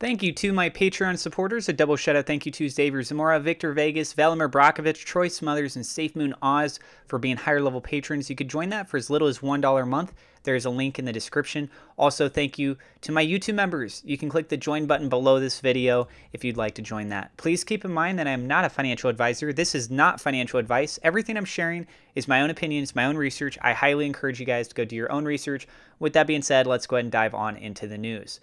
Thank you to my Patreon supporters. A double shout out thank you to Xavier Zamora, Victor Vegas, Valimir Brakovich, Troy Smothers, and Safe Moon Oz for being higher level patrons. You could join that for as little as $1 a month. There is a link in the description. Also, thank you to my YouTube members. You can click the join button below this video if you'd like to join that. Please keep in mind that I am not a financial advisor. This is not financial advice. Everything I'm sharing is my own opinions, my own research. I highly encourage you guys to go do your own research. With that being said, let's go ahead and dive on into the news.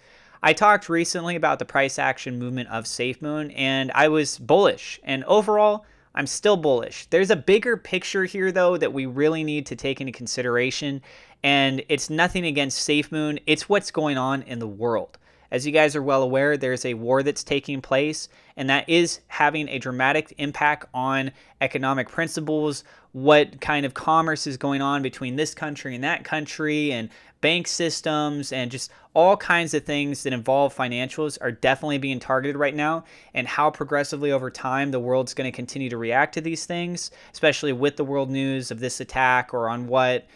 I talked recently about the price action movement of SafeMoon, and I was bullish. And overall, I'm still bullish. There's a bigger picture here, though, that we really need to take into consideration. And it's nothing against SafeMoon, it's what's going on in the world. As you guys are well aware, there's a war that's taking place, and that is having a dramatic impact on economic principles, what kind of commerce is going on between this country and that country, and bank systems and just all kinds of things that involve financials are definitely being targeted right now and how progressively over time the world's going to continue to react to these things especially with the world news of this attack or on what.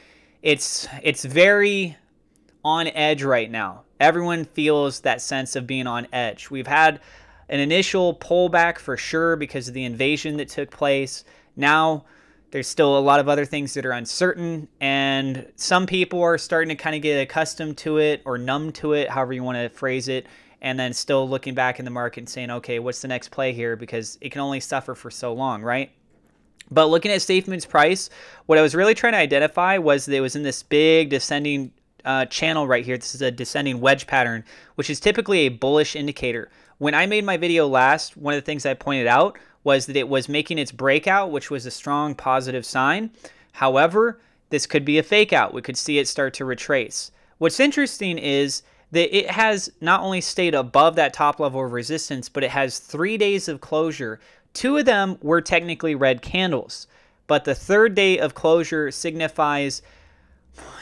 It's it's very on edge right now. Everyone feels that sense of being on edge. We've had an initial pullback for sure because of the invasion that took place. Now there's still a lot of other things that are uncertain, and some people are starting to kind of get accustomed to it or numb to it, however you want to phrase it, and then still looking back in the market and saying, okay, what's the next play here? Because it can only suffer for so long, right? But looking at SafeMoon's price, what I was really trying to identify was that it was in this big descending uh, channel right here. This is a descending wedge pattern, which is typically a bullish indicator. When I made my video last, one of the things I pointed out was that it was making its breakout, which was a strong positive sign. However, this could be a fake out. We could see it start to retrace. What's interesting is that it has not only stayed above that top level of resistance, but it has three days of closure. Two of them were technically red candles, but the third day of closure signifies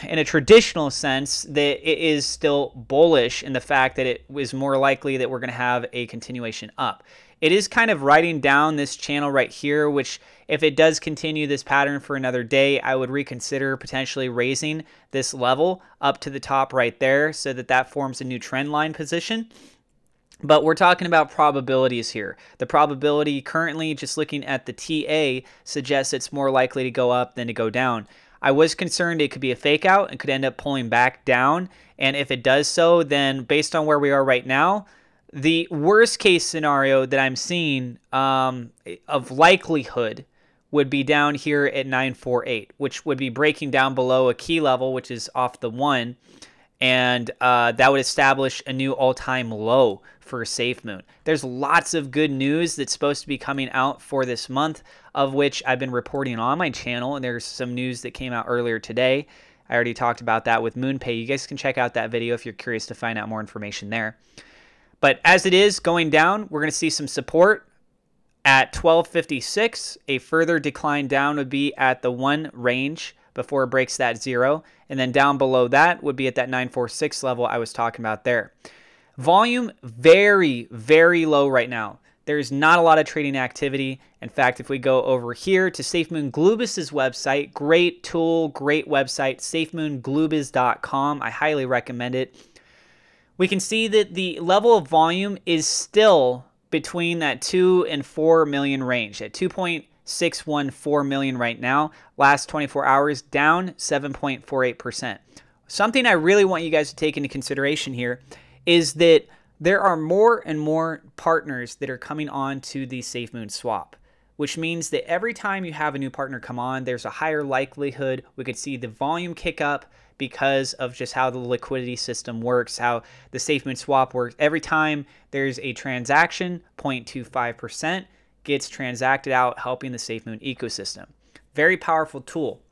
in a traditional sense that it is still bullish in the fact that it is more likely that we're going to have a continuation up it is kind of writing down this channel right here, which if it does continue this pattern for another day, I would reconsider potentially raising this level up to the top right there so that that forms a new trend line position. But we're talking about probabilities here. The probability currently, just looking at the TA, suggests it's more likely to go up than to go down. I was concerned it could be a fake out and could end up pulling back down. And if it does so, then based on where we are right now, the worst case scenario that I'm seeing um, of likelihood would be down here at 948, which would be breaking down below a key level, which is off the one, and uh, that would establish a new all-time low for SafeMoon. There's lots of good news that's supposed to be coming out for this month, of which I've been reporting on my channel, and there's some news that came out earlier today. I already talked about that with MoonPay. You guys can check out that video if you're curious to find out more information there. But as it is going down, we're going to see some support at 1256. A further decline down would be at the one range before it breaks that zero. And then down below that would be at that 946 level I was talking about there. Volume very, very low right now. There's not a lot of trading activity. In fact, if we go over here to SafeMoon Glubis's website, great tool, great website, safemoonglubis.com. I highly recommend it we can see that the level of volume is still between that 2 and 4 million range at 2.614 million right now. Last 24 hours down 7.48%. Something I really want you guys to take into consideration here is that there are more and more partners that are coming on to the SafeMoon swap, which means that every time you have a new partner come on, there's a higher likelihood we could see the volume kick up because of just how the liquidity system works, how the SafeMoon swap works. Every time there's a transaction, 0.25% gets transacted out, helping the SafeMoon ecosystem. Very powerful tool.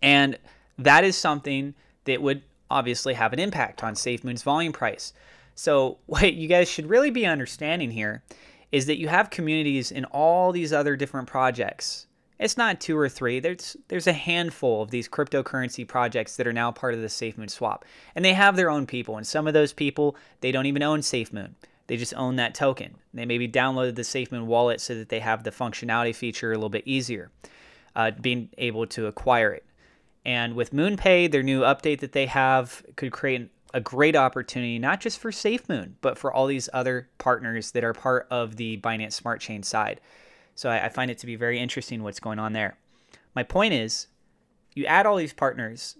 And that is something that would obviously have an impact on SafeMoon's volume price. So, what you guys should really be understanding here is that you have communities in all these other different projects it's not two or three. There's there's a handful of these cryptocurrency projects that are now part of the SafeMoon swap, and they have their own people. And some of those people they don't even own SafeMoon. They just own that token. They maybe downloaded the SafeMoon wallet so that they have the functionality feature a little bit easier, uh, being able to acquire it. And with MoonPay, their new update that they have could create a great opportunity, not just for SafeMoon, but for all these other partners that are part of the Binance Smart Chain side. So I, I find it to be very interesting what's going on there. My point is, you add all these partners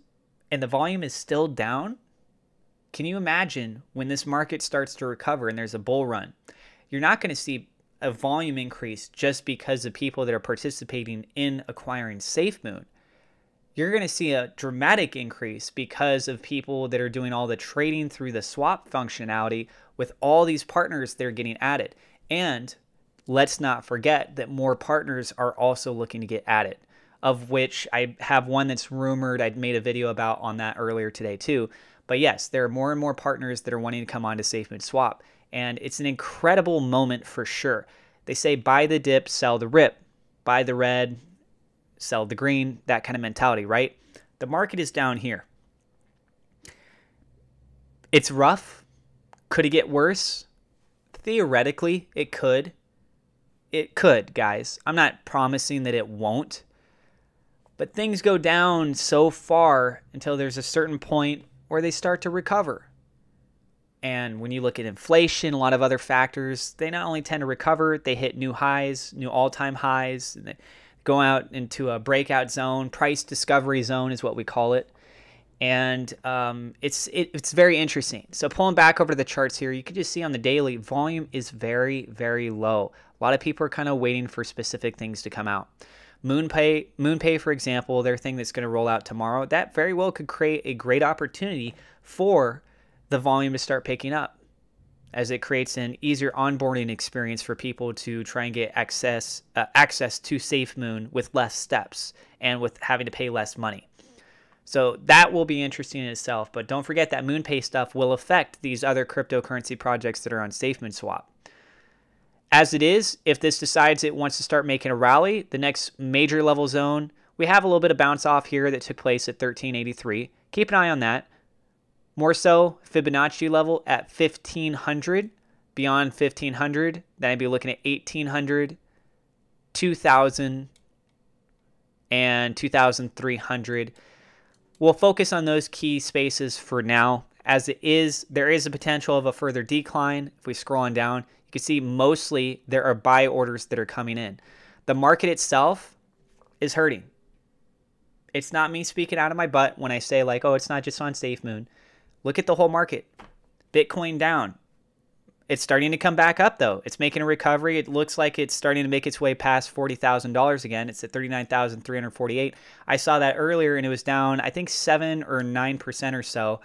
and the volume is still down. Can you imagine when this market starts to recover and there's a bull run? You're not going to see a volume increase just because of people that are participating in acquiring SafeMoon you're going to see a dramatic increase because of people that are doing all the trading through the swap functionality with all these partners they're getting added. And let's not forget that more partners are also looking to get added, of which I have one that's rumored. I made a video about on that earlier today too. But yes, there are more and more partners that are wanting to come on to SafeMoon Swap. And it's an incredible moment for sure. They say buy the dip, sell the rip. Buy the red, sell the green, that kind of mentality, right? The market is down here. It's rough. Could it get worse? Theoretically, it could. It could, guys. I'm not promising that it won't. But things go down so far until there's a certain point where they start to recover. And when you look at inflation, a lot of other factors, they not only tend to recover, they hit new highs, new all time highs go out into a breakout zone. Price discovery zone is what we call it. And um, it's it, it's very interesting. So pulling back over to the charts here, you can just see on the daily volume is very very low. A lot of people are kind of waiting for specific things to come out. MoonPay, MoonPay, for example, their thing that's going to roll out tomorrow, that very well could create a great opportunity for the volume to start picking up as it creates an easier onboarding experience for people to try and get access uh, access to SafeMoon with less steps and with having to pay less money. So that will be interesting in itself, but don't forget that MoonPay stuff will affect these other cryptocurrency projects that are on SafeMoon Swap. As it is, if this decides it wants to start making a rally, the next major level zone, we have a little bit of bounce off here that took place at 1383. Keep an eye on that. More so, Fibonacci level at 1500. Beyond 1500, then I'd be looking at 1800, 2000, and 2300. We'll focus on those key spaces for now. As it is, there is a potential of a further decline. If we scroll on down, you can see mostly there are buy orders that are coming in. The market itself is hurting. It's not me speaking out of my butt when I say like, oh, it's not just on SafeMoon. Look at the whole market. Bitcoin down. It's starting to come back up though. It's making a recovery. It looks like it's starting to make its way past $40,000 again. It's at 39,348. I saw that earlier and it was down I think 7 or 9% or so.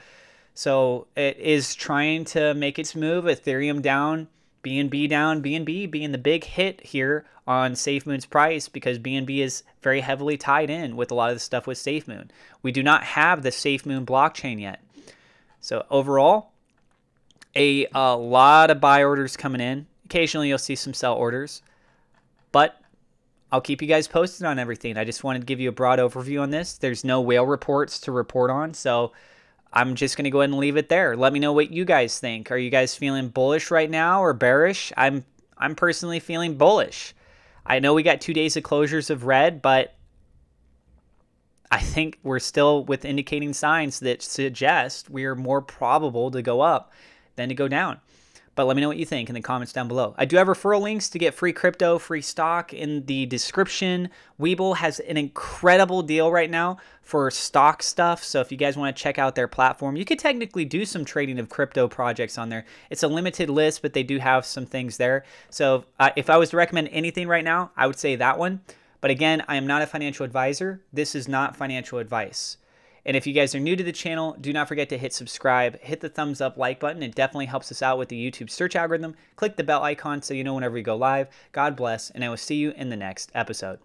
So it is trying to make its move. Ethereum down, BNB down, BNB being the big hit here on SafeMoon's price because BNB is very heavily tied in with a lot of the stuff with SafeMoon. We do not have the SafeMoon blockchain yet. So overall, a, a lot of buy orders coming in. Occasionally you'll see some sell orders, but I'll keep you guys posted on everything. I just wanted to give you a broad overview on this. There's no whale reports to report on, so I'm just going to go ahead and leave it there. Let me know what you guys think. Are you guys feeling bullish right now or bearish? I'm I'm personally feeling bullish. I know we got 2 days of closures of red, but I think we're still with indicating signs that suggest we are more probable to go up than to go down. But let me know what you think in the comments down below. I do have referral links to get free crypto, free stock in the description. Webull has an incredible deal right now for stock stuff. So if you guys want to check out their platform, you could technically do some trading of crypto projects on there. It's a limited list, but they do have some things there. So uh, if I was to recommend anything right now, I would say that one. But again, I am not a financial advisor. This is not financial advice. And if you guys are new to the channel, do not forget to hit subscribe, hit the thumbs up like button. It definitely helps us out with the YouTube search algorithm. Click the bell icon so you know whenever we go live. God bless, and I will see you in the next episode.